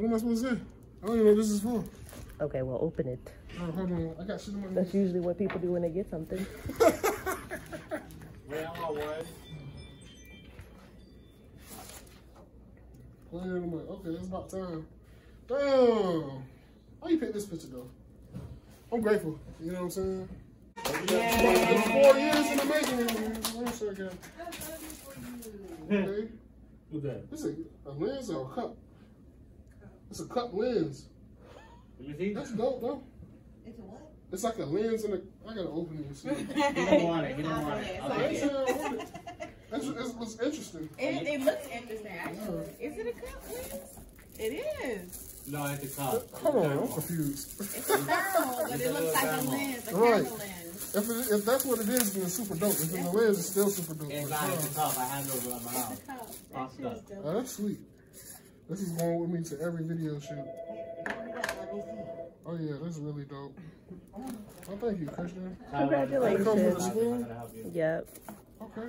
What am I supposed to say? I don't even know what this is for. Okay, well, open it. Oh, hold on. I got shit in my That's usually what people do when they get something. Where am I, one? Playing in the. Okay, it's about time. Damn. How you pick this picture though? I'm grateful. You know what I'm saying? Yeah. Four years in the making. One second. Okay. Who's that? This is a lens or a cup? It's a cup lens. Let me see. That's dope though. It's a what? It's like a lens and a. I gotta open it and see. He don't want it. He don't want it. I Okay. ain't saying I want it. That's, it's, it's interesting. It, it looks interesting, actually. Is it a cup? lens? It is. No, it's a cup. Hold on, I'm confused. It's a thermal, but it looks like a lens, a Right. camera lens. If, it, if that's what it is, then it's super dope. If it's the lens, it's still super dope. It's But, not. It's a cup. I have those around my house. It's a cup. That Fucked shit is up. dope. oh, that's sweet. This is going with me to every video shoot. Oh yeah, that's really dope. Oh, thank you, Christian. Congratulations. Come with a spoon? I gotta help you. Yep. Okay.